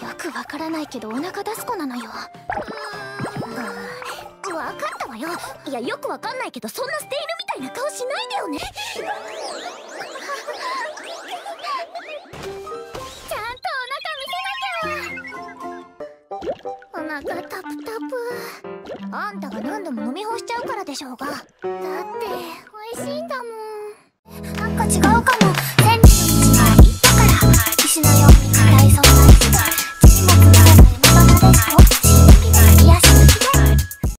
よくわからないけどお腹出す子なのよ。うん。わかったわよ。いやよくわかんないけどそんな捨て犬みたいな顔しないでよね。ちゃんとお腹見せなきゃ。お腹タプタプ。あんたが何度も飲み干しちゃうからでしょうが。だって美味しいんだもん。なんか違うかも。